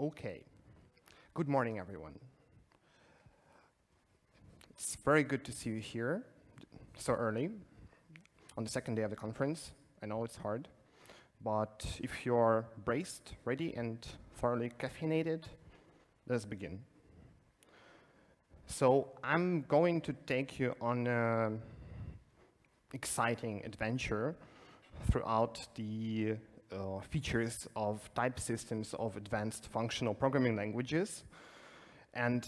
Okay. Good morning, everyone. It's very good to see you here so early on the second day of the conference. I know it's hard, but if you're braced, ready, and thoroughly caffeinated, let's begin. So I'm going to take you on an exciting adventure throughout the uh, features of type systems of advanced functional programming languages. And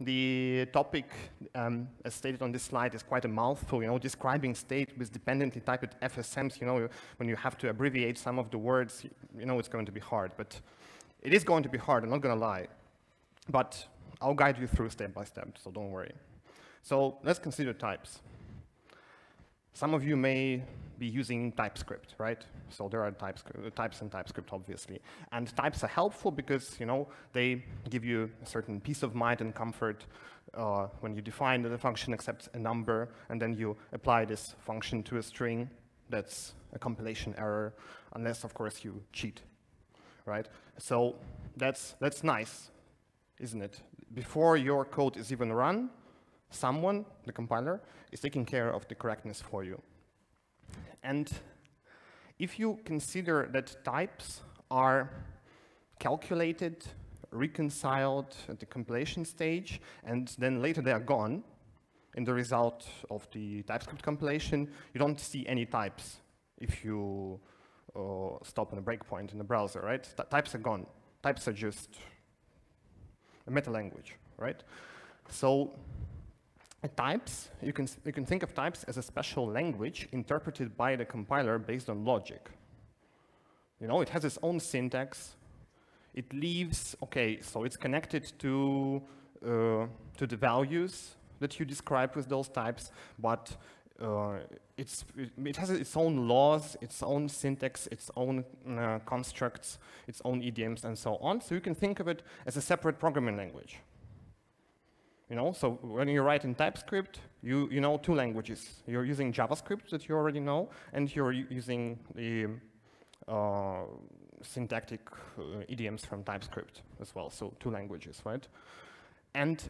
the topic, um, as stated on this slide, is quite a mouthful, you know, describing state with dependently typed FSMs, you know, when you have to abbreviate some of the words, you know it's going to be hard, but it is going to be hard, I'm not going to lie. But I'll guide you through step by step, so don't worry. So let's consider types. Some of you may be using TypeScript, right? So there are types, types in TypeScript, obviously. And types are helpful because, you know, they give you a certain peace of mind and comfort uh, when you define that a function accepts a number, and then you apply this function to a string. That's a compilation error, unless, of course, you cheat, right? So that's, that's nice, isn't it? Before your code is even run, someone, the compiler, is taking care of the correctness for you. And if you consider that types are calculated, reconciled at the compilation stage, and then later they are gone, in the result of the TypeScript compilation, you don't see any types if you uh, stop on a breakpoint in the browser, right? T types are gone. Types are just a meta language, right? So types, you can, you can think of types as a special language interpreted by the compiler based on logic. You know, it has its own syntax. It leaves, okay, so it's connected to, uh, to the values that you describe with those types, but uh, it's, it has its own laws, its own syntax, its own uh, constructs, its own idioms, and so on. So you can think of it as a separate programming language. You know, so when you write in TypeScript, you, you know two languages. You're using JavaScript that you already know, and you're using the uh, syntactic uh, idioms from TypeScript as well, so two languages, right? And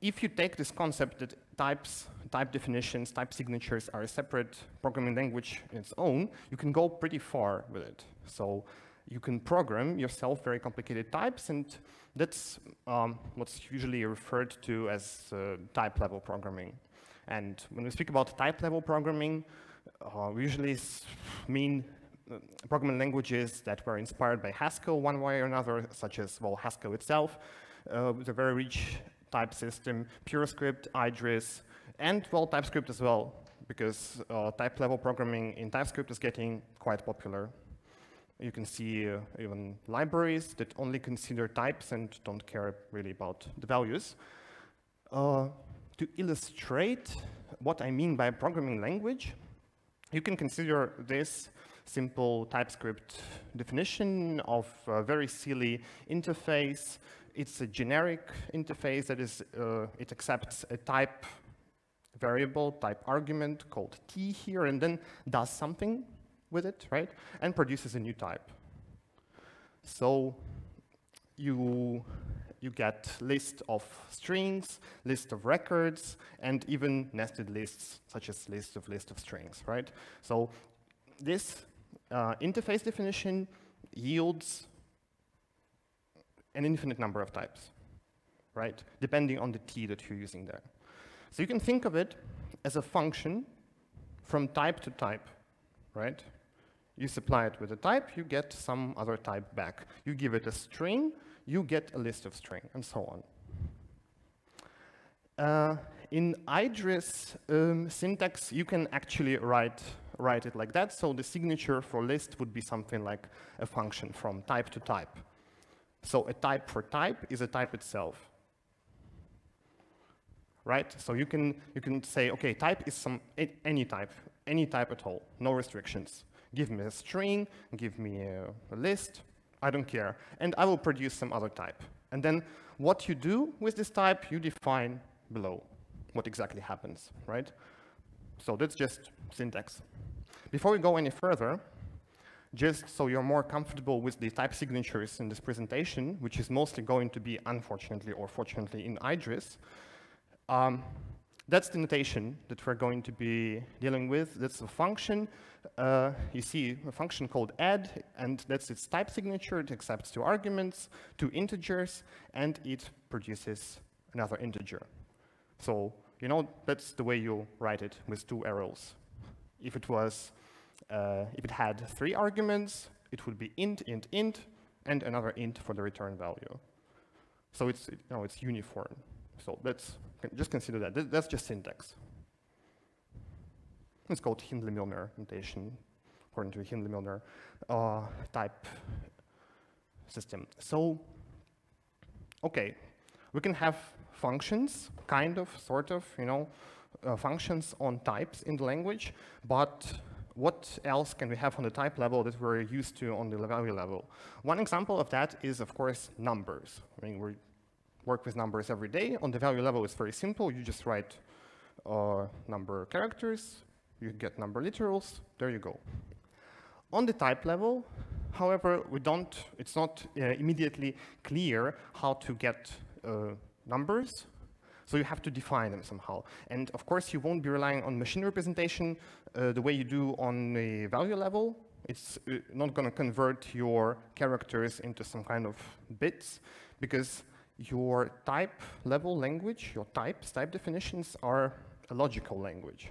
if you take this concept that types, type definitions, type signatures are a separate programming language in its own, you can go pretty far with it. So you can program yourself very complicated types, and that's um, what's usually referred to as uh, type level programming. And when we speak about type level programming, uh, we usually mean uh, programming languages that were inspired by Haskell one way or another, such as, well, Haskell itself, uh, with a very rich type system, PureScript, Idris, and, well, TypeScript as well, because uh, type level programming in TypeScript is getting quite popular. You can see uh, even libraries that only consider types and don't care really about the values. Uh, to illustrate what I mean by programming language, you can consider this simple TypeScript definition of a very silly interface. It's a generic interface that is, uh, it accepts a type variable, type argument called t here, and then does something with it, right? And produces a new type. So you, you get list of strings, list of records, and even nested lists, such as list of list of strings, right? So this uh, interface definition yields an infinite number of types, right? Depending on the t that you're using there. So you can think of it as a function from type to type, right? You supply it with a type, you get some other type back. You give it a string, you get a list of string, and so on. Uh, in Idris um, syntax, you can actually write, write it like that. So the signature for list would be something like a function from type to type. So a type for type is a type itself. Right? So you can, you can say, OK, type is some any type, any type at all, no restrictions. Give me a string, give me a, a list, I don't care. And I will produce some other type. And then what you do with this type, you define below what exactly happens, right? So that's just syntax. Before we go any further, just so you're more comfortable with the type signatures in this presentation, which is mostly going to be, unfortunately or fortunately, in IDRIS, um, that's the notation that we're going to be dealing with. That's a function. Uh, you see a function called add, and that's its type signature. It accepts two arguments, two integers, and it produces another integer. So, you know, that's the way you write it with two arrows. If it was, uh, if it had three arguments, it would be int, int, int, and another int for the return value. So it's, you know, it's uniform. So let's just consider that. That's just syntax. It's called Hindley-Milner notation, according to Hindley-Milner uh, type system. So, okay, we can have functions, kind of, sort of, you know, uh, functions on types in the language, but what else can we have on the type level that we're used to on the value level? One example of that is, of course, numbers. I mean, we work with numbers every day. On the value level, it's very simple. You just write uh, number characters, you get number literals, there you go. On the type level, however, we don't, it's not uh, immediately clear how to get uh, numbers, so you have to define them somehow. And of course, you won't be relying on machine representation uh, the way you do on the value level. It's uh, not going to convert your characters into some kind of bits, because your type level language, your types, type definitions are a logical language.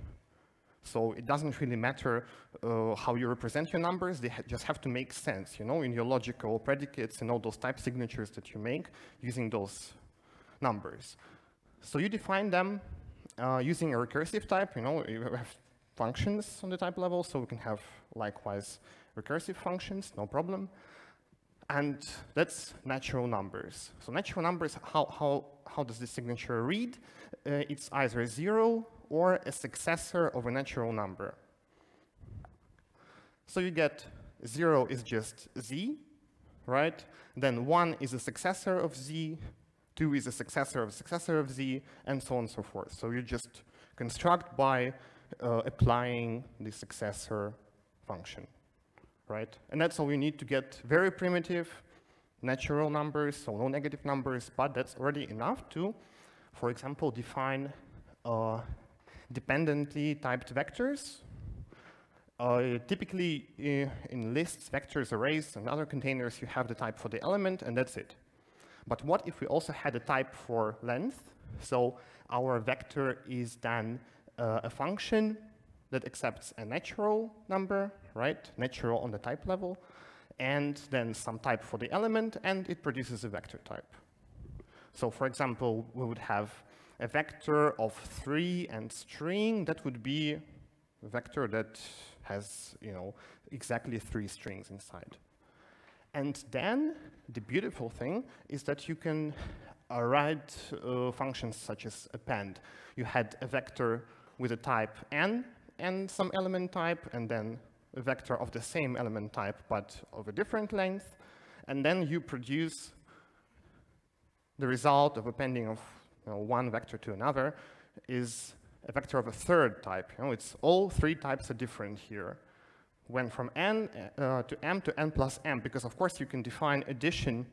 So it doesn't really matter uh, how you represent your numbers, they ha just have to make sense, you know, in your logical predicates and all those type signatures that you make using those numbers. So you define them uh, using a recursive type, you know, you have functions on the type level, so we can have likewise recursive functions, no problem. And that's natural numbers. So natural numbers, how, how, how does this signature read? Uh, it's either zero or a successor of a natural number. So you get 0 is just z, right? Then 1 is a successor of z, 2 is a successor of a successor of z, and so on and so forth. So you just construct by uh, applying the successor function, right? And that's all you need to get very primitive natural numbers, so no negative numbers, but that's already enough to, for example, define uh, dependently typed vectors. Uh, typically, uh, in lists, vectors, arrays, and other containers, you have the type for the element, and that's it. But what if we also had a type for length? So our vector is then uh, a function that accepts a natural number, right? Natural on the type level, and then some type for the element, and it produces a vector type. So for example, we would have a vector of three and string, that would be a vector that has, you know, exactly three strings inside. And then the beautiful thing is that you can uh, write uh, functions such as append. You had a vector with a type n and some element type, and then a vector of the same element type but of a different length, and then you produce the result of appending of you know, one vector to another is a vector of a third type. You know, it's all three types are different here. Went from n uh, to m to n plus m, because of course you can define addition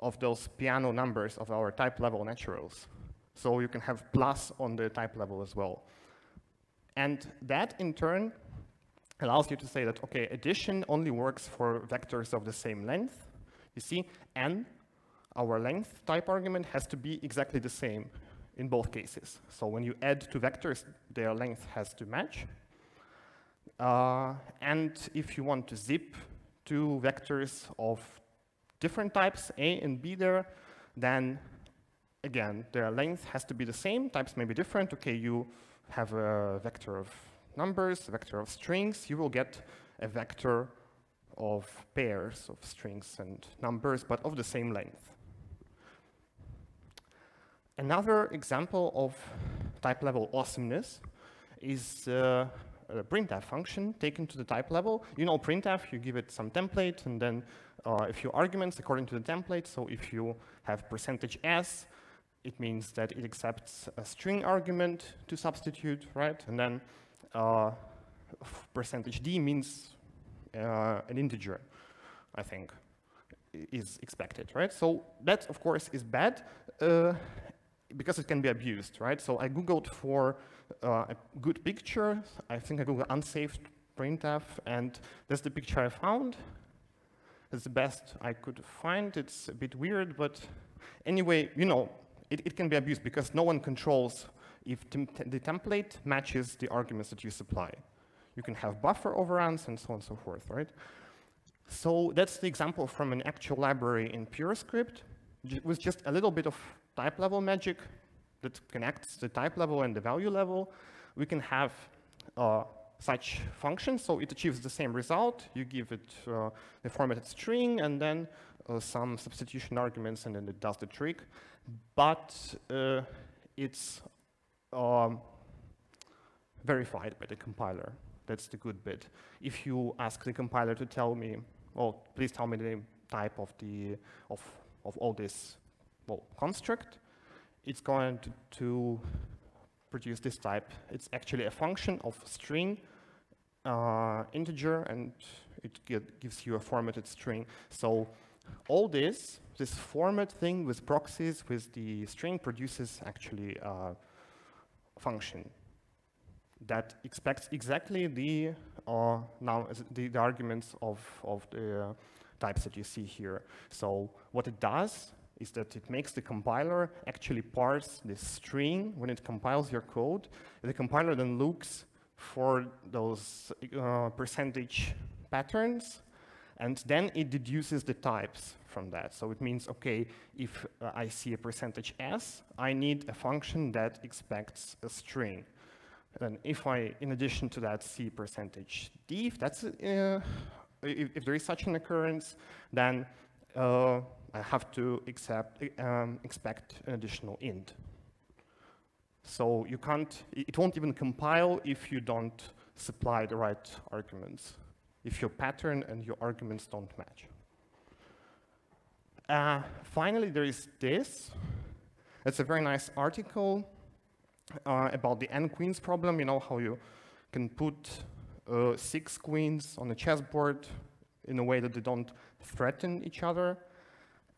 of those Peano numbers of our type level naturals. So you can have plus on the type level as well. And that in turn allows you to say that, okay, addition only works for vectors of the same length. You see, n our length type argument has to be exactly the same in both cases. So when you add two vectors, their length has to match. Uh, and if you want to zip two vectors of different types, A and B there, then again, their length has to be the same, types may be different. Okay, you have a vector of numbers, a vector of strings, you will get a vector of pairs of strings and numbers, but of the same length. Another example of type level awesomeness is uh, a printf function taken to the type level. You know printf, you give it some template and then uh, a few arguments according to the template. So if you have percentage %s, it means that it accepts a string argument to substitute, right? And then uh, percentage %d means uh, an integer, I think, is expected, right? So that, of course, is bad uh, because it can be abused, right? So I Googled for uh, a good picture. I think I Googled unsafe printf, and that's the picture I found. It's the best I could find. It's a bit weird, but anyway, you know, it, it can be abused because no one controls if the template matches the arguments that you supply. You can have buffer overruns and so on and so forth, right? So that's the example from an actual library in PureScript with just a little bit of type level magic that connects the type level and the value level. We can have uh, such function, so it achieves the same result. You give it uh, a formatted string and then uh, some substitution arguments, and then it does the trick. But uh, it's um, verified by the compiler. That's the good bit. If you ask the compiler to tell me, well, please tell me the type of the of of all this well construct, it's going to, to produce this type. It's actually a function of string uh, integer, and it gives you a formatted string. So all this, this format thing with proxies, with the string, produces actually a function that expects exactly the uh, now the, the, arguments of, of the types that you see here. So what it does is that it makes the compiler actually parse this string when it compiles your code. The compiler then looks for those uh, percentage patterns, and then it deduces the types from that. So it means, okay, if uh, I see a percentage s, I need a function that expects a string. And if I, in addition to that, see percentage d, if that's uh, if, if, there is such an occurrence, then uh, I have to accept, um, expect an additional int. So you can't, it won't even compile if you don't supply the right arguments, if your pattern and your arguments don't match. Uh, finally, there is this. It's a very nice article uh, about the n queens problem. You know how you can put uh, six queens on a chessboard in a way that they don't threaten each other.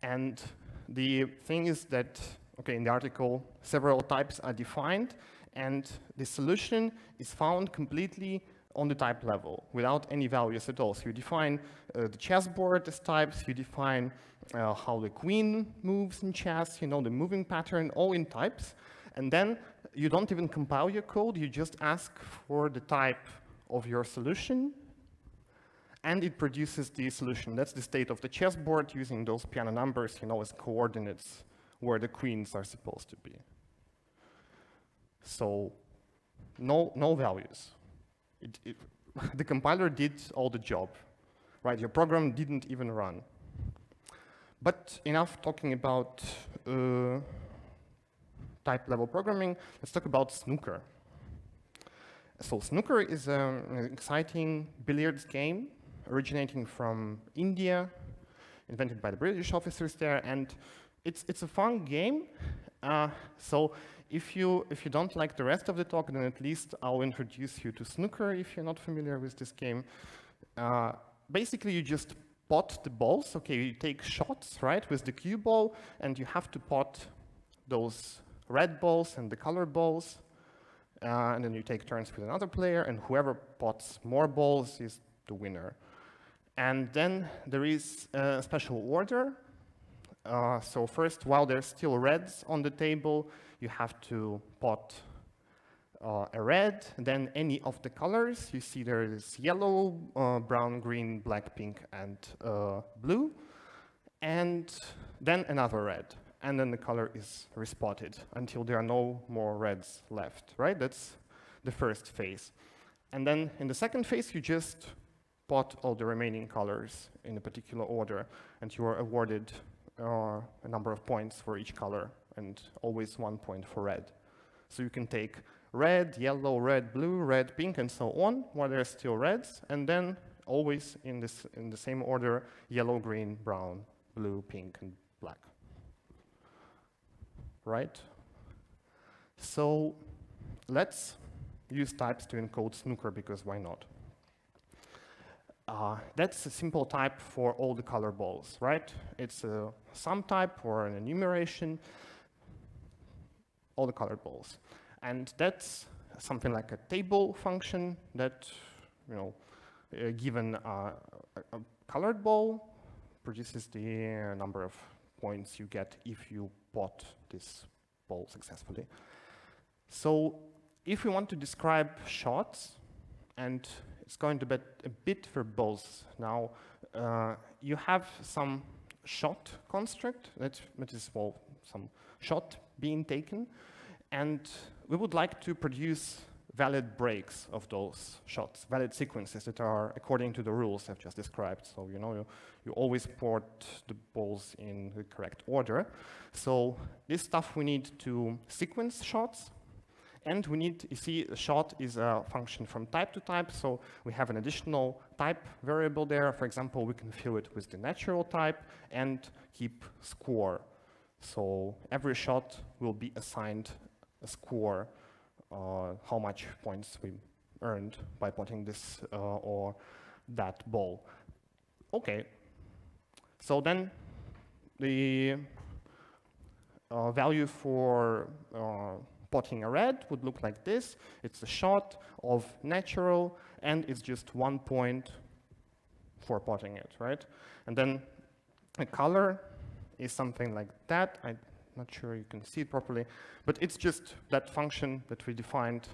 And the thing is that, okay, in the article, several types are defined, and the solution is found completely on the type level without any values at all. So you define uh, the chessboard as types, you define uh, how the queen moves in chess, you know, the moving pattern, all in types. And then you don't even compile your code, you just ask for the type of your solution, and it produces the solution. That's the state of the chessboard using those Peano numbers, you know, as coordinates where the queens are supposed to be. So no, no values. It, it, the compiler did all the job, right? Your program didn't even run. But enough talking about uh, type level programming. Let's talk about snooker. So snooker is um, an exciting billiards game originating from India, invented by the British officers there, and it's it's a fun game. Uh, so if you if you don't like the rest of the talk, then at least I'll introduce you to snooker if you're not familiar with this game. Uh, basically, you just pot the balls. Okay, you take shots right with the cue ball, and you have to pot those red balls and the colored balls. Uh, and then you take turns with another player, and whoever pots more balls is the winner. And then there is a special order. Uh, so first, while there's still reds on the table, you have to pot uh, a red, then any of the colors. You see there is yellow, uh, brown, green, black, pink, and uh, blue. And then another red. And then the color is respotted until there are no more reds left, right? That's the first phase. And then in the second phase, you just spot all the remaining colors in a particular order, and you are awarded uh, a number of points for each color, and always one point for red. So you can take red, yellow, red, blue, red, pink, and so on, while there are still reds, and then always in, this, in the same order, yellow, green, brown, blue, pink, and black. Right? So let's use types to encode snooker, because why not? Uh, that's a simple type for all the color balls, right? It's a sum type or an enumeration, all the colored balls. And that's something like a table function that, you know, uh, given a, a, colored ball produces the number of points you get if you bought this ball successfully. So if we want to describe shots, and it's going to be a bit verbose now, uh, you have some shot construct, that, that is well, some shot being taken, and we would like to produce valid breaks of those shots, valid sequences that are according to the rules I've just described. So you know, you, you always port the balls in the correct order. So this stuff we need to sequence shots, and we need, you see, a shot is a function from type to type, so we have an additional type variable there. For example, we can fill it with the natural type and keep score. So every shot will be assigned a score uh, how much points we earned by putting this uh, or that ball. Okay, so then the uh, value for uh, potting a red would look like this. It's a shot of natural, and it's just one point for potting it, right? And then a color is something like that. I'm not sure you can see it properly, but it's just that function that we defined,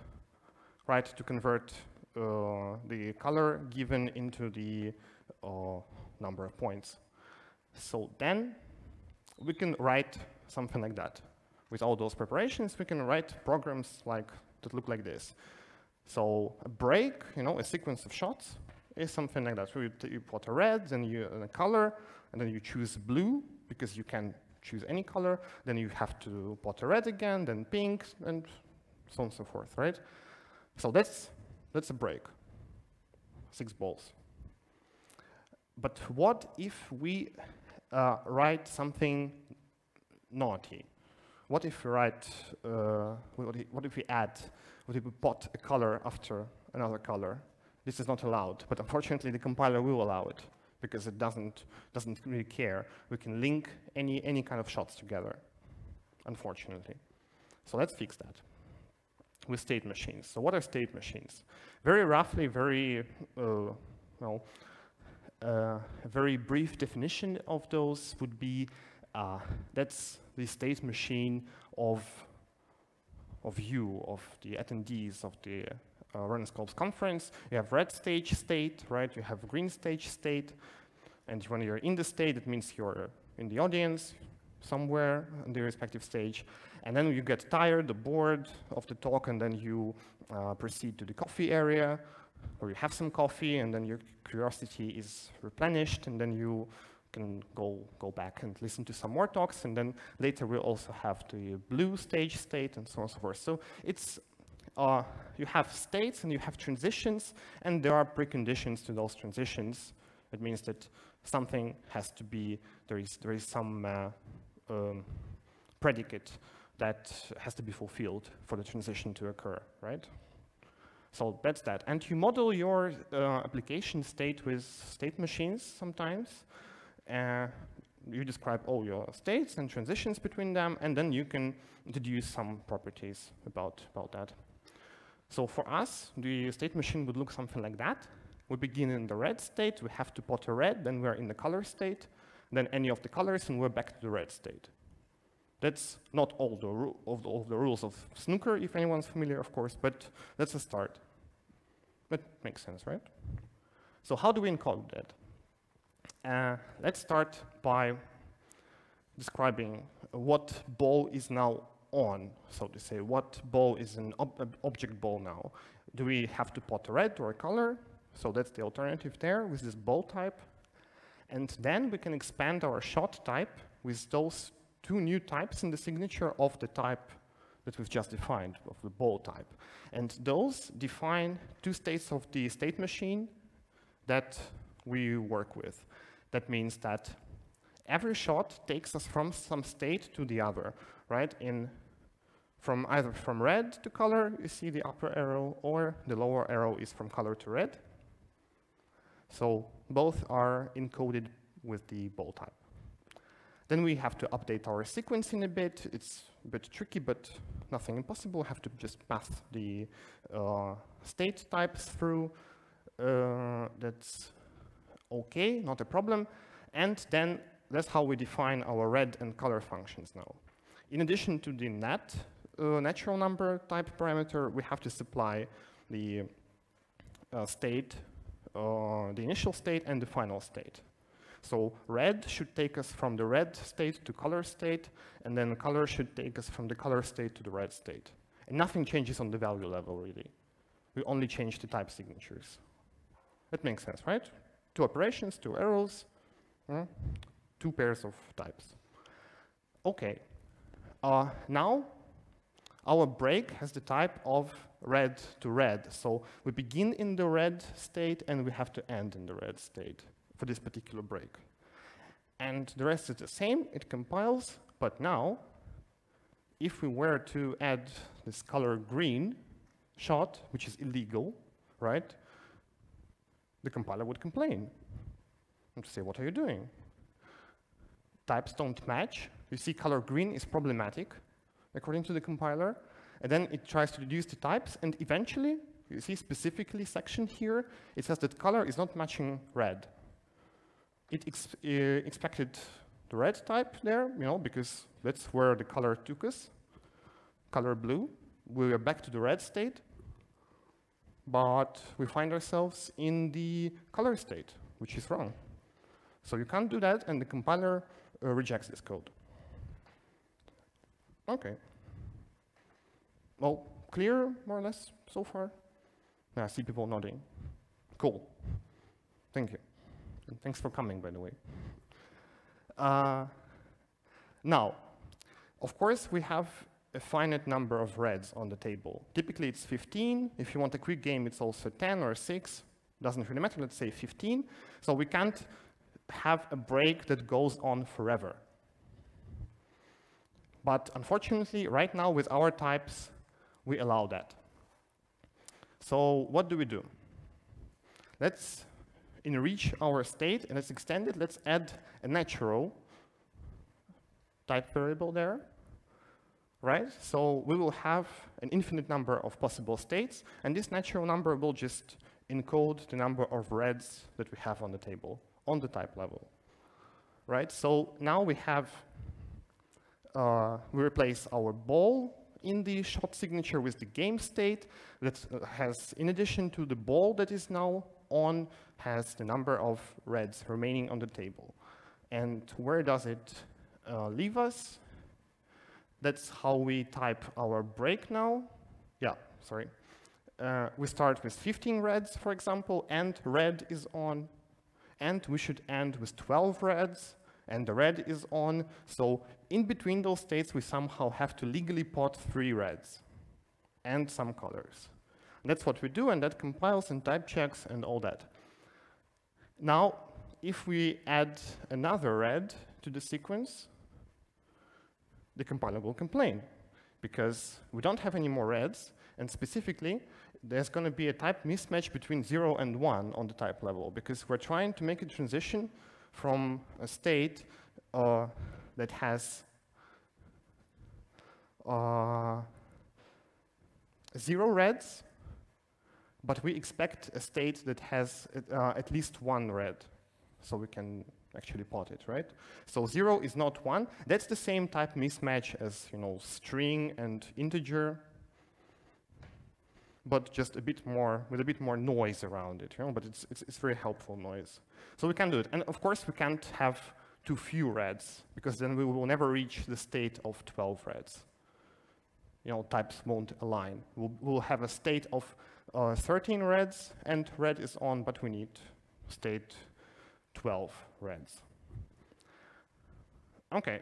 right, to convert uh, the color given into the uh, number of points. So then we can write something like that. With all those preparations, we can write programs like that look like this. So a break, you know, a sequence of shots is something like that. So you, you put a red, then you and a color, and then you choose blue because you can choose any color, then you have to put a red again, then pink, and so on and so forth, right? So that's, that's a break, six balls. But what if we uh, write something naughty? What if we write, uh, what if we add, what if we put a color after another color? This is not allowed, but unfortunately the compiler will allow it because it doesn't, doesn't really care. We can link any, any kind of shots together, unfortunately. So let's fix that with state machines. So what are state machines? Very roughly, very, uh, well, uh, a very brief definition of those would be uh, that's the state machine of, of you, of the attendees of the uh, Rolling Scopes conference. You have red stage state, right? You have green stage state. And when you're in the state, it means you're in the audience somewhere in the respective stage. And then you get tired, the bored of the talk, and then you uh, proceed to the coffee area, or you have some coffee, and then your curiosity is replenished, and then you can go, go back and listen to some more talks, and then later we'll also have the blue stage state, and so on and so forth. So it's uh, you have states and you have transitions, and there are preconditions to those transitions. It means that something has to be, there is, there is some uh, um, predicate that has to be fulfilled for the transition to occur, right? So that's that. And you model your uh, application state with state machines sometimes. Uh, you describe all your states and transitions between them, and then you can introduce some properties about, about that. So for us, the state machine would look something like that. We begin in the red state, we have to put a red, then we're in the color state, then any of the colors, and we're back to the red state. That's not all the, of the, of the rules of snooker, if anyone's familiar, of course, but that's a start. That makes sense, right? So how do we encode that? Uh, let's start by describing what ball is now on, so to say. What ball is an ob object ball now? Do we have to put a red or a color? So that's the alternative there with this ball type. And then we can expand our shot type with those two new types in the signature of the type that we've just defined, of the ball type. And those define two states of the state machine that we work with. That means that every shot takes us from some state to the other, right? In from either from red to color, you see the upper arrow, or the lower arrow is from color to red. So both are encoded with the ball type. Then we have to update our sequencing a bit. It's a bit tricky, but nothing impossible. We have to just pass the uh, state types through. Uh, that's okay, not a problem. And then that's how we define our red and color functions now. In addition to the nat, uh, natural number type parameter, we have to supply the uh, state, uh, the initial state and the final state. So red should take us from the red state to color state, and then color should take us from the color state to the red state. And nothing changes on the value level, really. We only change the type signatures. That makes sense, right? Two operations, two arrows, uh, two pairs of types. Okay. Uh, now, our break has the type of red to red. So we begin in the red state, and we have to end in the red state for this particular break. And the rest is the same, it compiles, but now, if we were to add this color green shot, which is illegal, right, the compiler would complain and say, what are you doing? Types don't match. You see color green is problematic, according to the compiler. And then it tries to reduce the types, and eventually, you see specifically section here, it says that color is not matching red it ex uh, expected the red type there, you know, because that's where the color took us, color blue. We are back to the red state, but we find ourselves in the color state, which is wrong. So you can't do that, and the compiler uh, rejects this code. Okay. Well, clear, more or less, so far? Yeah, I see people nodding. Cool. Thank you. And thanks for coming, by the way. Uh, now, of course, we have a finite number of reds on the table. Typically, it's 15. If you want a quick game, it's also 10 or 6. Doesn't really matter, let's say 15. So we can't have a break that goes on forever. But unfortunately, right now with our types, we allow that. So what do we do? Let's enrich our state and let's extend it, let's add a natural type variable there, right? So we will have an infinite number of possible states, and this natural number will just encode the number of reds that we have on the table, on the type level, right? So now we have, uh, we replace our ball in the shot signature with the game state that uh, has, in addition to the ball that is now on has the number of reds remaining on the table. And where does it uh, leave us? That's how we type our break now. Yeah, sorry. Uh, we start with 15 reds, for example, and red is on. And we should end with 12 reds, and the red is on. So in between those states, we somehow have to legally pot three reds and some colors. That's what we do, and that compiles and type checks and all that. Now, if we add another red to the sequence, the compiler will complain because we don't have any more reds, and specifically, there's going to be a type mismatch between 0 and 1 on the type level because we're trying to make a transition from a state uh, that has uh, zero reds but we expect a state that has uh, at least one red, so we can actually pot it, right? So zero is not one. That's the same type mismatch as you know string and integer, but just a bit more with a bit more noise around it. You know, but it's it's, it's very helpful noise. So we can do it, and of course we can't have too few reds because then we will never reach the state of 12 reds. You know, types won't align. We'll, we'll have a state of uh, 13 reds, and red is on, but we need state 12 reds. Okay.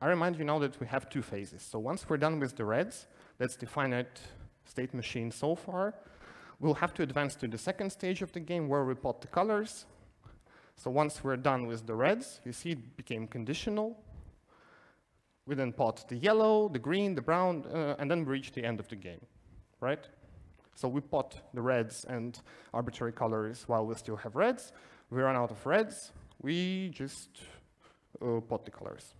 I remind you now that we have two phases. So once we're done with the reds, that's the finite state machine so far. We'll have to advance to the second stage of the game where we plot the colors. So once we're done with the reds, you see it became conditional. We then plot the yellow, the green, the brown, uh, and then we reach the end of the game, right? So we pot the reds and arbitrary colors while we still have reds. We run out of reds, we just uh, pot the colors.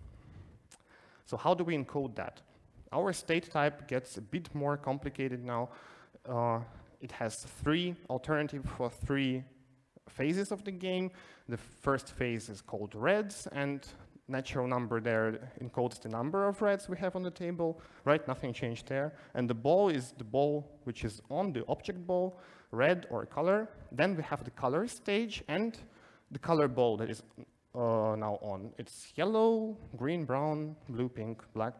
So how do we encode that? Our state type gets a bit more complicated now. Uh, it has three alternative for three phases of the game. The first phase is called reds, and natural number there encodes the number of reds we have on the table, right? Nothing changed there. And the ball is the ball which is on the object ball, red or color. Then we have the color stage and the color ball that is uh, now on. It's yellow, green, brown, blue, pink, black.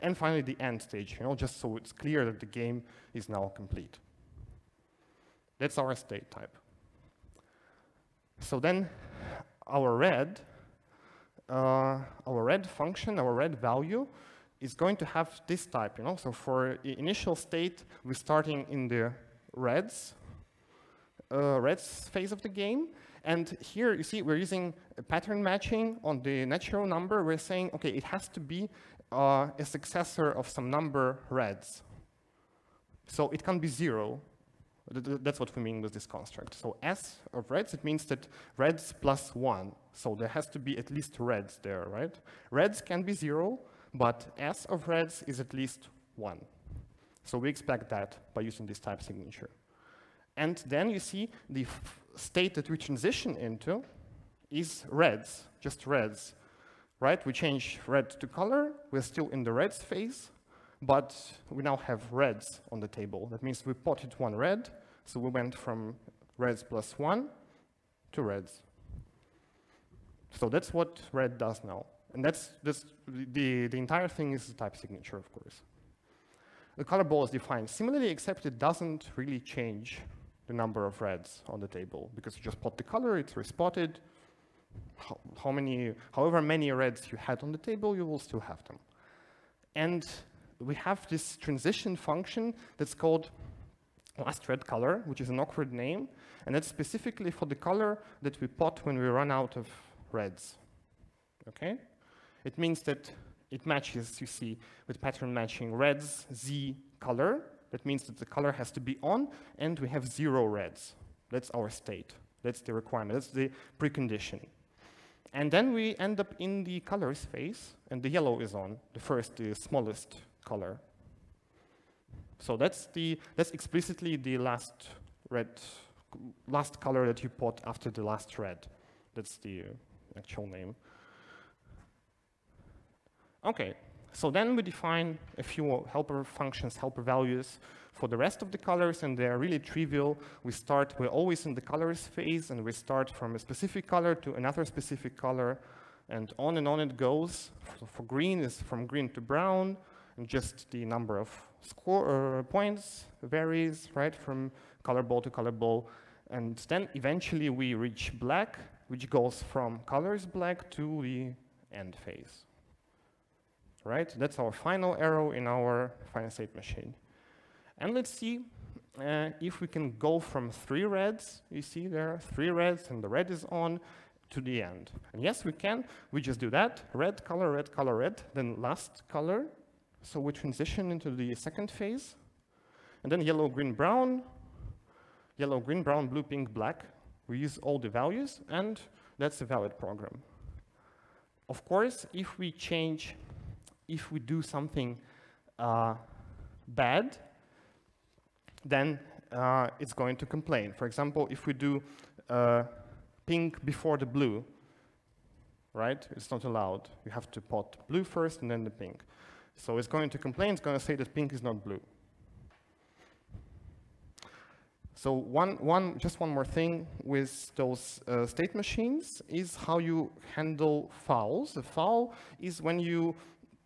And finally the end stage, you know, just so it's clear that the game is now complete. That's our state type. So then our red, uh, our red function, our red value is going to have this type, you know. So for initial state, we're starting in the reds, uh, reds phase of the game. And here you see we're using pattern matching on the natural number. We're saying, okay, it has to be uh, a successor of some number reds. So it can be zero that's what we mean with this construct. So S of reds, it means that reds plus one. So there has to be at least reds there, right? Reds can be zero, but S of reds is at least one. So we expect that by using this type signature. And then you see the state that we transition into is reds, just reds, right? We change red to color, we're still in the reds phase, but we now have reds on the table. That means we potted one red, so we went from reds plus one to reds. So that's what red does now. And that's, that's the, the entire thing is the type signature, of course. The color ball is defined similarly, except it doesn't really change the number of reds on the table because you just pot the color, it's respotted. How, how many, however many reds you had on the table, you will still have them. And we have this transition function that's called last red color, which is an awkward name, and that's specifically for the color that we pot when we run out of reds. Okay? It means that it matches, you see, with pattern matching reds, Z color. That means that the color has to be on, and we have zero reds. That's our state. That's the requirement. That's the precondition. And then we end up in the colors phase, and the yellow is on, the first, the smallest color. So that's the that's explicitly the last red, last color that you put after the last red. That's the actual name. Okay, so then we define a few helper functions, helper values for the rest of the colors, and they're really trivial. We start, we're always in the colors phase, and we start from a specific color to another specific color, and on and on it goes. So for green is from green to brown, and just the number of score uh, points varies, right, from color ball to color ball. And then eventually we reach black, which goes from colors black to the end phase. Right, that's our final arrow in our final state machine. And let's see uh, if we can go from three reds, you see there are three reds and the red is on, to the end. And yes, we can. We just do that, red color, red color, red, then last color, so we transition into the second phase. And then yellow, green, brown, yellow, green, brown, blue, pink, black. We use all the values, and that's a valid program. Of course, if we change, if we do something uh, bad, then uh, it's going to complain. For example, if we do uh, pink before the blue, right? It's not allowed. You have to pot blue first and then the pink. So it's going to complain, it's going to say that pink is not blue. So one, one, just one more thing with those uh, state machines is how you handle fouls. A foul is when you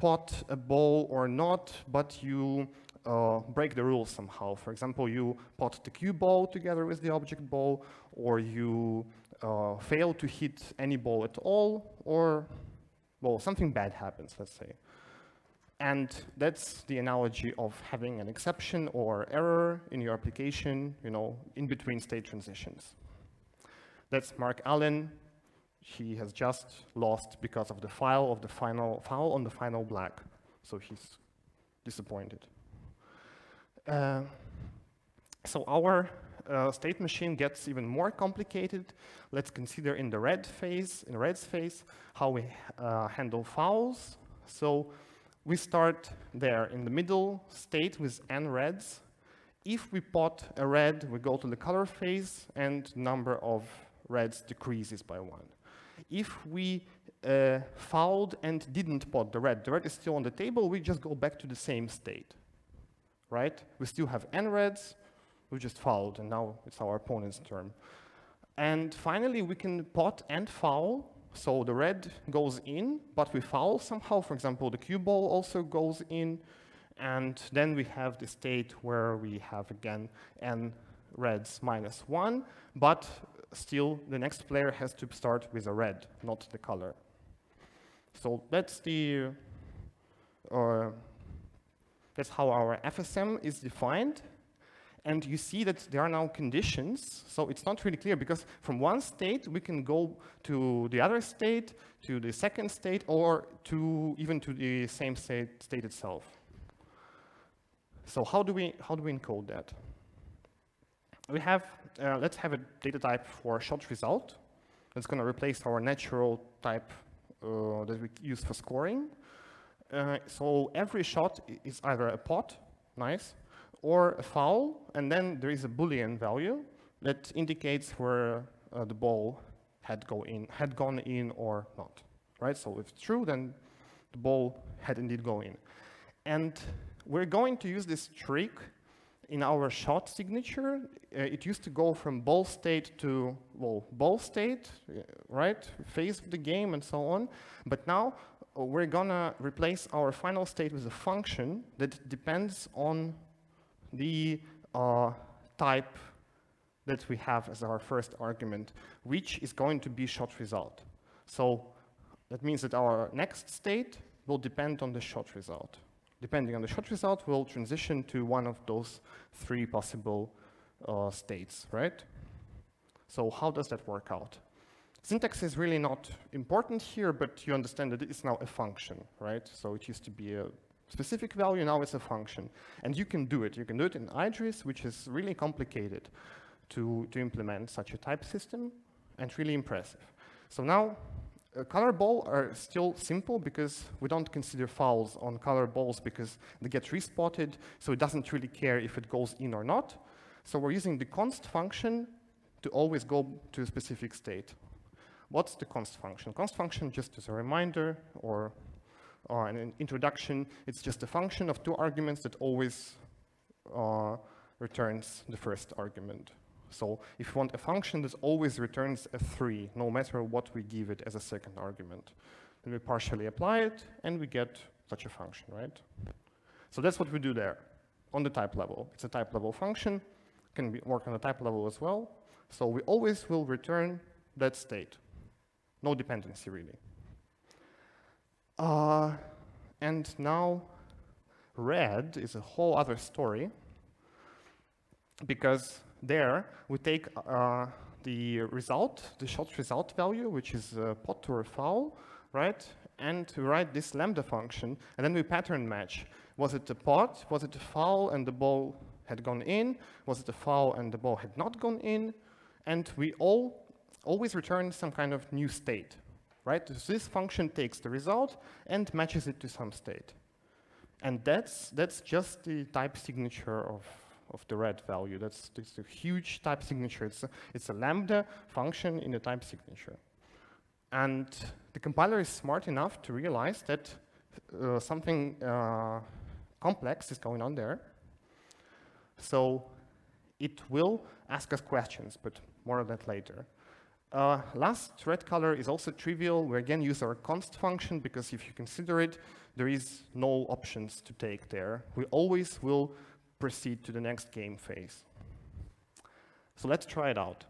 pot a ball or not, but you uh, break the rules somehow. For example, you pot the cue ball together with the object ball, or you uh, fail to hit any ball at all, or, well, something bad happens, let's say. And that's the analogy of having an exception or error in your application, you know, in between state transitions. That's Mark Allen. He has just lost because of the file of the final foul on the final black. So he's disappointed. Uh, So our uh, state machine gets even more complicated. Let's consider in the red phase, in red's phase, how we uh, handle fouls. So we start there in the middle state with n reds. If we pot a red, we go to the color phase and number of reds decreases by one. If we uh, fouled and didn't pot the red, the red is still on the table, we just go back to the same state, right? We still have n reds, we just fouled, and now it's our opponent's turn. And finally, we can pot and foul, so the red goes in, but we foul somehow. For example, the cue ball also goes in, and then we have the state where we have, again, n reds minus 1, but still the next player has to start with a red, not the color. So that's the uh, that's how our FSM is defined. And you see that there are now conditions, so it's not really clear because from one state we can go to the other state, to the second state, or to even to the same state, state itself. So how do we how do we encode that? We have uh, let's have a data type for shot result. That's going to replace our natural type uh, that we use for scoring. Uh, so every shot is either a pot, nice, or a foul, and then there is a boolean value that indicates where uh, the ball had go in, had gone in or not, right? So if it's true, then the ball had indeed gone in. And we're going to use this trick in our shot signature. Uh, it used to go from ball state to, well, ball state, uh, right? Phase of the game and so on. But now uh, we're gonna replace our final state with a function that depends on the uh, type that we have as our first argument, which is going to be shot result. So that means that our next state will depend on the shot result. Depending on the shot result, we'll transition to one of those three possible uh, states, right? So how does that work out? Syntax is really not important here, but you understand that it's now a function, right? So it used to be a specific value, now it's a function. And you can do it. You can do it in Idris, which is really complicated to, to implement such a type system and really impressive. So now uh, color ball are still simple because we don't consider fouls on color balls because they get respotted, so it doesn't really care if it goes in or not. So we're using the const function to always go to a specific state. What's the const function? Const function, just as a reminder, or an introduction, it's just a function of two arguments that always uh, returns the first argument. So if you want a function that always returns a 3, no matter what we give it as a second argument, then we partially apply it, and we get such a function, right? So that's what we do there on the type level. It's a type level function, can be, work on the type level as well. So we always will return that state. No dependency, really. Uh, and now red is a whole other story because there we take uh, the result, the shot result value, which is a pot or a foul, right? And we write this lambda function, and then we pattern match. Was it a pot? Was it a foul and the ball had gone in? Was it a foul and the ball had not gone in? And we all always return some kind of new state, right? So this function takes the result and matches it to some state. And that's, that's just the type signature of, of the red value. That's, that's a huge type signature. It's a, it's a lambda function in a type signature. And the compiler is smart enough to realize that uh, something uh, complex is going on there. So it will ask us questions, but more of that later. Uh, last red color is also trivial. We again use our const function because if you consider it, there is no options to take there. We always will proceed to the next game phase. So let's try it out.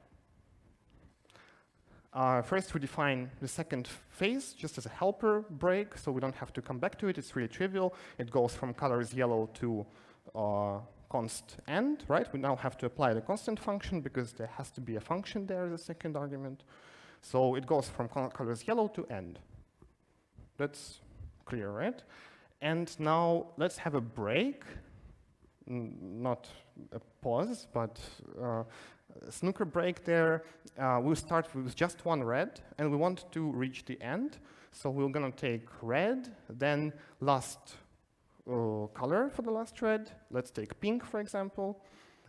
Uh, first, we define the second phase just as a helper break, so we don't have to come back to it. It's really trivial. It goes from colors yellow to uh, const end, right? We now have to apply the constant function because there has to be a function there as a second argument. So it goes from colors yellow to end. That's clear, right? And now let's have a break, not a pause, but uh, snooker break there, uh, we'll start with just one red, and we want to reach the end. So we're going to take red, then last uh, color for the last red. Let's take pink, for example.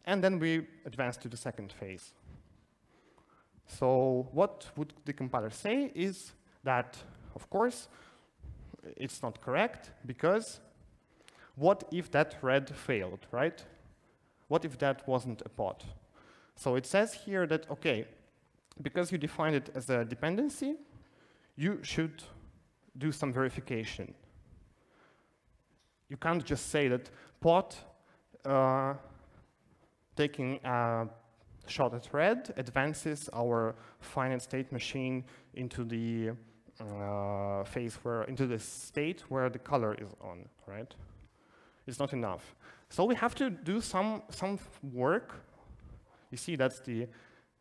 And then we advance to the second phase. So what would the compiler say is that, of course, it's not correct because what if that red failed, right? What if that wasn't a pot? So it says here that, okay, because you defined it as a dependency, you should do some verification. You can't just say that pot uh, taking a shot at red advances our finite state machine into the uh, phase where, into the state where the color is on, right? It's not enough. So we have to do some, some work. You see, that's the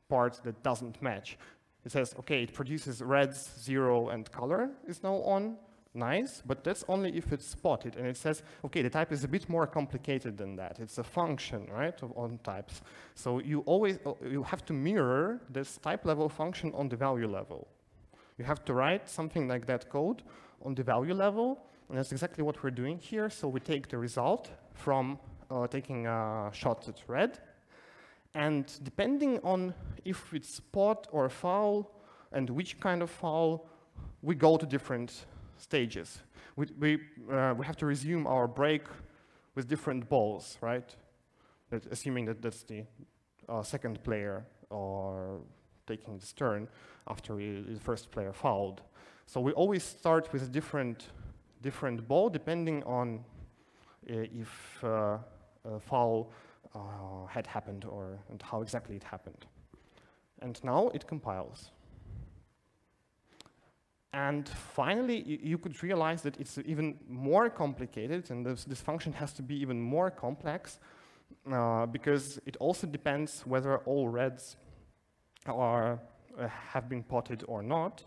part that doesn't match. It says, okay, it produces reds, zero, and color is now on. Nice, but that's only if it's spotted. And it says, okay, the type is a bit more complicated than that. It's a function, right, of on types. So you always, uh, you have to mirror this type level function on the value level. You have to write something like that code on the value level, and that's exactly what we're doing here. So we take the result from uh, taking a shot at red, and depending on if it's spot or foul, and which kind of foul, we go to different stages. We, we, uh, we have to resume our break with different balls, right? That, assuming that that's the uh, second player or taking this turn after the first player fouled. So we always start with a different, different ball depending on uh, if uh, a foul uh, had happened or and how exactly it happened. And now it compiles. And finally, you, you, could realize that it's even more complicated, and this, this function has to be even more complex, uh, because it also depends whether all reds are, uh, have been potted or not.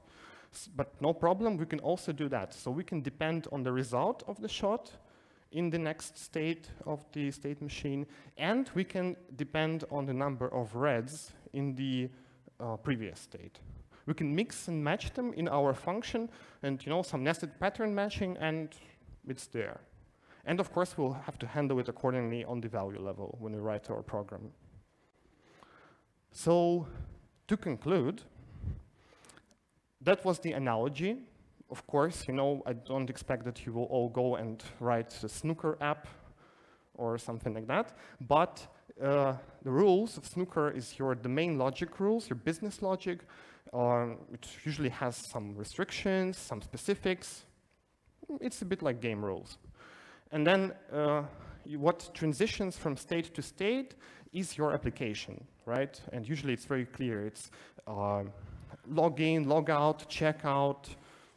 But no problem, we can also do that. So we can depend on the result of the shot in the next state of the state machine, and we can depend on the number of reds in the uh, previous state. We can mix and match them in our function, and you know some nested pattern matching, and it's there. And of course, we'll have to handle it accordingly on the value level when we write our program. So to conclude, that was the analogy. Of course, you know, I don't expect that you will all go and write a snooker app or something like that, but uh, the rules of snooker is your domain logic rules, your business logic, um, which usually has some restrictions, some specifics. It's a bit like game rules. And then uh, what transitions from state to state is your application, right? And usually it's very clear. It's uh, log in, log out, check out,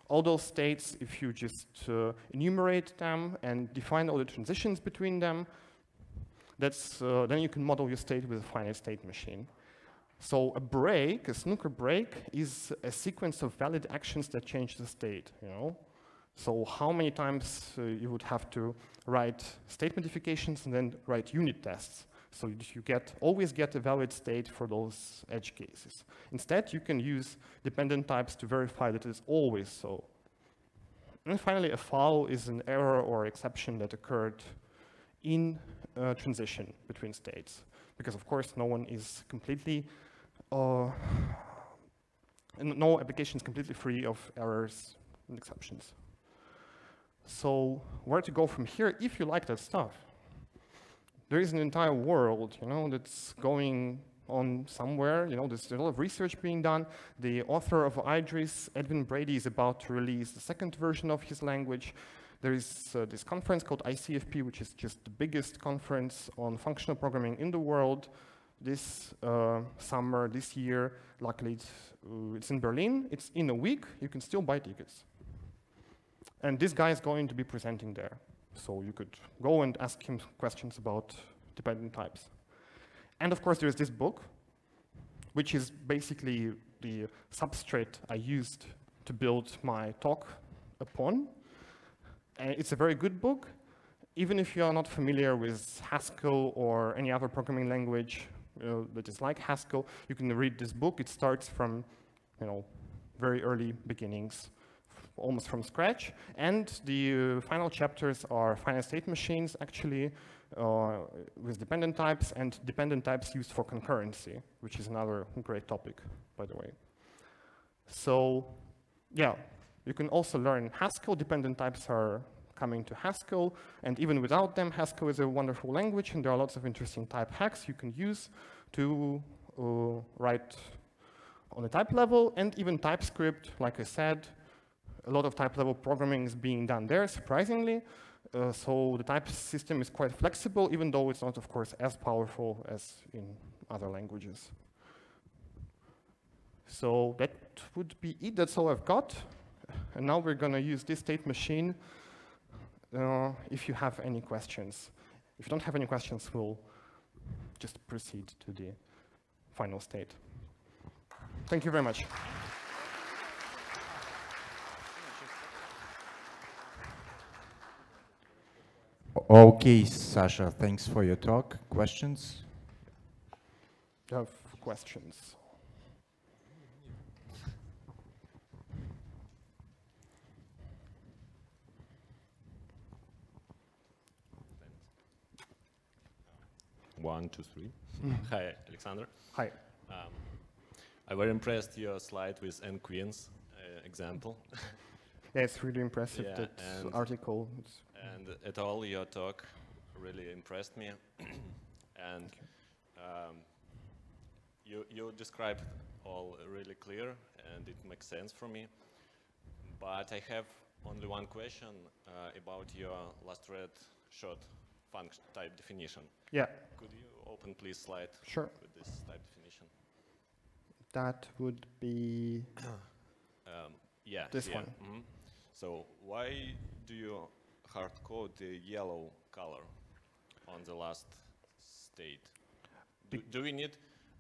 all those states, if you just uh, enumerate them and define all the transitions between them, that's, uh, then you can model your state with a finite state machine. So a break, a snooker break, is a sequence of valid actions that change the state, you know? So how many times uh, you would have to write state modifications and then write unit tests. So you get always get a valid state for those edge cases. Instead, you can use dependent types to verify that it is always so. And finally, a foul is an error or exception that occurred in a transition between states. Because of course, no one is completely uh, no application is completely free of errors and exceptions. So where to go from here if you like that stuff? There is an entire world, you know, that's going on somewhere. You know, there's a lot of research being done. The author of Idris, Edwin Brady, is about to release the second version of his language. There is uh, this conference called ICFP, which is just the biggest conference on functional programming in the world this uh, summer, this year. Luckily, it's, uh, it's in Berlin. It's in a week. You can still buy tickets. And this guy is going to be presenting there. So you could go and ask him questions about dependent types. And of course, there's this book, which is basically the substrate I used to build my talk upon. And it's a very good book. even if you are not familiar with Haskell or any other programming language uh, that is like Haskell, you can read this book. It starts from, you know, very early beginnings, almost from scratch. And the uh, final chapters are finite state machines, actually, uh, with dependent types and dependent types used for concurrency, which is another great topic, by the way. So, yeah, you can also learn Haskell. Dependent types are coming to Haskell, and even without them, Haskell is a wonderful language, and there are lots of interesting type hacks you can use to uh, write on a type level, and even TypeScript, like I said, a lot of type level programming is being done there, surprisingly. Uh, so the type system is quite flexible, even though it's not, of course, as powerful as in other languages. So that would be it. That's all I've got. And now we're going to use this state machine uh, if you have any questions. If you don't have any questions, we'll just proceed to the final state. Thank you very much. Okay, Sasha, thanks for your talk. Questions? You have questions? One, two, three. Hi, Alexander. Hi. Um, I very impressed your slide with n queens uh, example. Yeah, it's really impressive, Yeah, that article. It's and at all, your talk really impressed me. and um, you, you described all really clear, and it makes sense for me. But I have only one question uh, about your last red short function type definition. yeah, Could you open, please, slide sure. with this type definition? That would be, Um, yeah. This here. one. Mhm. So why do you hard code the yellow color on the last state? Do, do we need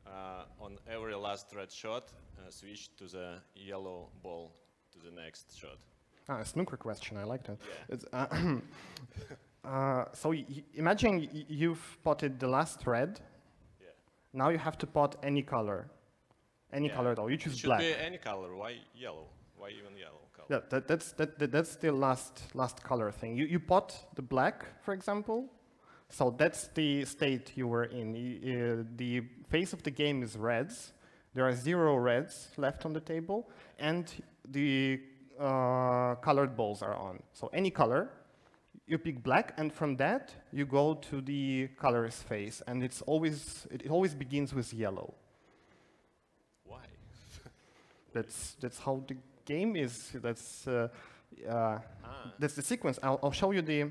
uh, on every last red shot uh, switch to the yellow ball to the next shot? ah, a snooker question, I like that. Yeah. It's, uh, uh, so imagine y you've potted the last red, Yeah. now you have to pot any color. Any Yeah. color at all, you It choose should black. be any color. Why yellow? Why even yellow? Yeah, that, that's, that, that, that's the last, last color thing. You, you pot the black, for example, so that's the state you were in. Uh, the face of the game is reds. There are zero reds left on the table, and the uh, colored balls are on. So any color, you pick black, and from that you go to the colors face, and it's always it, it always begins with yellow. Why? That's that's how the game is. That's uh, uh, Ah, that's the sequence. I'll, I'll show you the,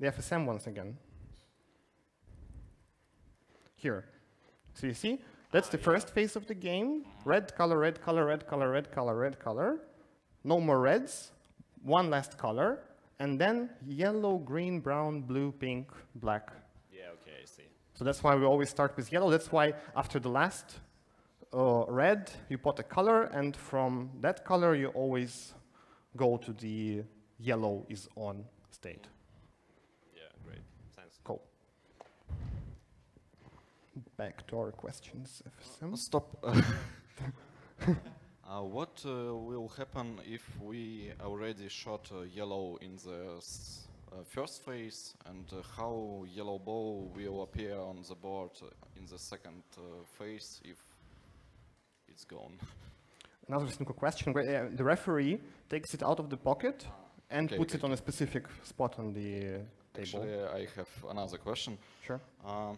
the FSM once again. Here. So you see, that's the first phase of the game. Red color, red color, red color, red color, red color. No more reds. One last color. And then yellow, green, brown, blue, pink, black. yeah. Okay, I see. So that's why we always start with yellow. That's why after the last uh, red, you put a color, and from that color, you always go to the yellow is on state. Yeah, great. Thanks. Cool. Back to our questions. FSM. Stop. Uh, what uh, will happen if we already shot uh, yellow in the s- uh, first phase, and uh, how yellow ball will appear on the board uh, in the second uh, phase if it's gone? Another simple question. where, uh, the referee takes it out of the pocket and Okay, puts okay, it on a specific spot on the uh, table. Actually, I have another question. Sure. Um,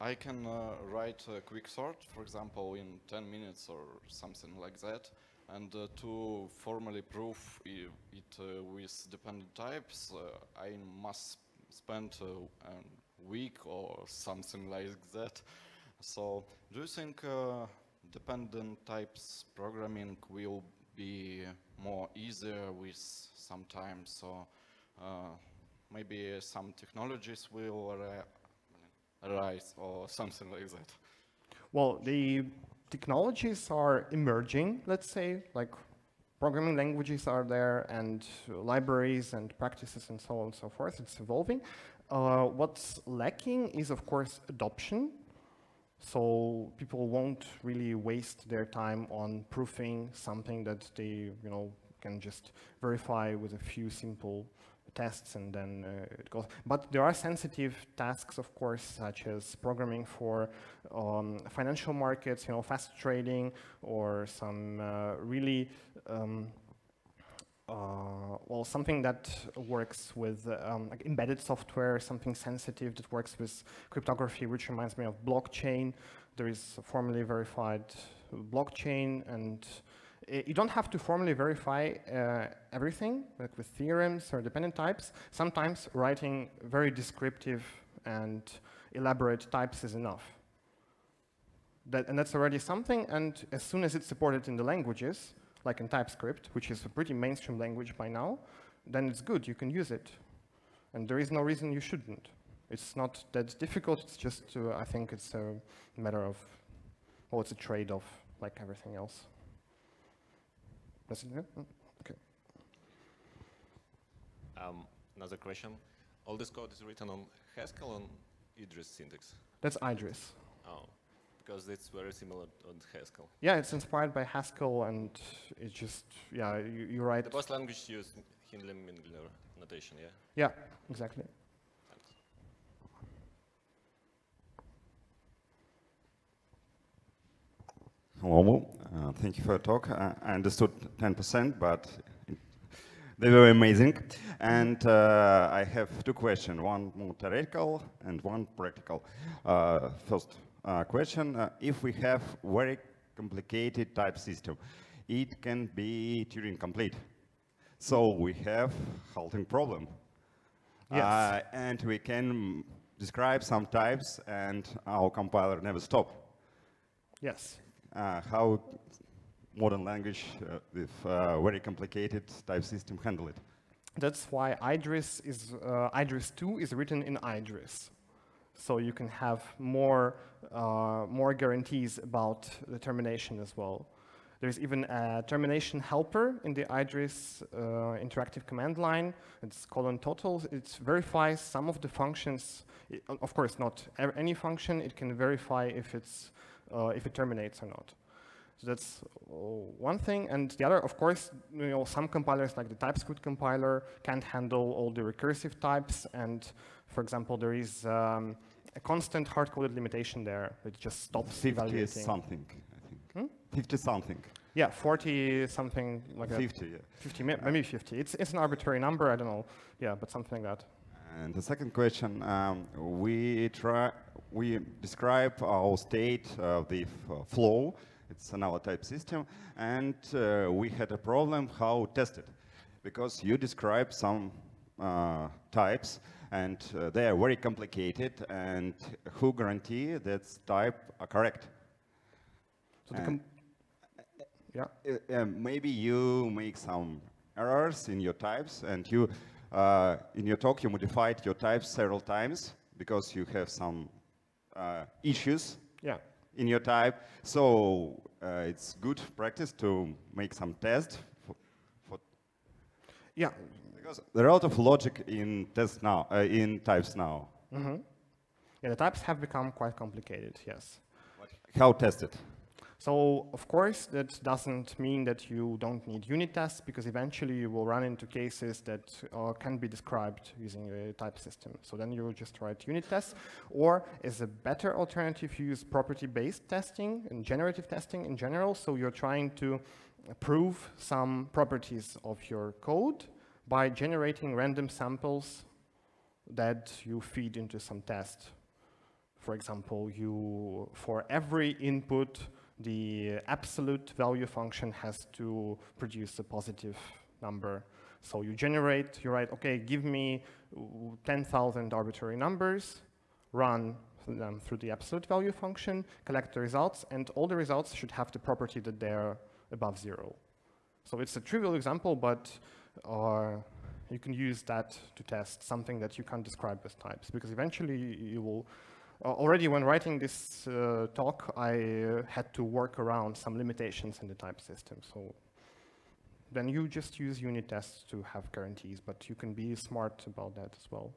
I can uh, write a quick sort, for example, in 10 minutes or something like that. And uh, to formally prove it uh, with dependent types, uh, I must spend uh, a week or something like that. So, do you think uh, dependent types programming will be more easier with some time? So, uh, maybe some technologies will arise or something like that. Well, the technologies are emerging, let's say, like programming languages are there and libraries and practices and so on and so forth. It's evolving. Uh, what's lacking is, of course, adoption. So people won't really waste their time on proofing something that they, you know, can just verify with a few simple tests and then uh, it goes. But there are sensitive tasks, of course, such as programming for um, financial markets, you know, fast trading or some uh, really um, well, something that works with um, like embedded software, something sensitive that works with cryptography, which reminds me of blockchain. There is a formally verified blockchain, and you don't have to formally verify uh, everything, like with theorems or dependent types. Sometimes writing very descriptive and elaborate types is enough. That, and that's already something, and as soon as it's supported in the languages, like in TypeScript, which is a pretty mainstream language by now, then it's good, you can use it. And there is no reason you shouldn't. It's not that difficult, it's just, uh, I think it's a matter of, well, it's a trade-off like everything else. That's it? Mm, okay. Um, another question. All this code is written on Haskell on Idris syntax? That's Idris. Oh, because it's very similar on Haskell. Yeah, it's inspired by Haskell, and it's just yeah, you, you write. The both languages use Hindley-Milner notation, yeah. Yeah, exactly. Thanks. Hello, uh, thank you for your talk. Uh, I understood 10%, but they were amazing. And uh, I have two questions, one more theoretical and one practical. Uh, first uh, question, uh, if we have very complicated type system, it can be Turing complete. So we have halting problem. Yes. and we can describe some types and our compiler never stop Yes. uh, how modern language uh, with uh, very complicated type system handle it. That's why Idris is uh, Idris 2 is written in Idris. So you can have more, uh, more guarantees about the termination as well. There's even a termination helper in the Idris uh, interactive command line. It's colon total. It verifies some of the functions. I- of course, not any function. It can verify if it's uh, if it terminates or not. So that's uh, one thing. And the other, of course, you know, some compilers like the TypeScript compiler can't handle all the recursive types. And for example, there is um, a constant hard-coded limitation there. It just stops 50 evaluating. something, I think. Hmm? 50 something. Yeah, 40 something like that. 50, yeah. 50, may- maybe 50. It's, it's an arbitrary number, I don't know. Yeah, but something like that. And the second question, um, we try, we describe our state of the f- flow. It's another type system, and uh, we had a problem how test it, because you describe some uh, types, and uh, they are very complicated, and who guarantee that type are correct? So the Uh, yeah. Uh, um, maybe you make some errors in your types and you uh, in your talk you modified your types several times because you have some uh, issues Yeah. in your type so uh, it's good practice to make some tests for, for Yeah. Because there are a lot of logic in tests now uh, in types now hmm Yeah, the types have become quite complicated, yes. how test it So, of course, that doesn't mean that you don't need unit tests, because eventually you will run into cases that uh, can be described using a type system. So then you will just write unit tests, or as a better alternative, you use property-based testing and generative testing in general. So you're trying to prove some properties of your code by generating random samples that you feed into some test. For example, you, for every input, the absolute value function has to produce a positive number. So you generate, you write, okay, give me uh, 10,000 arbitrary numbers, run them through the absolute value function, collect the results, and all the results should have the property that they're above zero. So it's a trivial example, but uh, you can use that to test something that you can't describe with types, because eventually you will already when writing this uh, talk, I uh, had to work around some limitations in the type system. So then you just use unit tests to have guarantees, but you can be smart about that as well.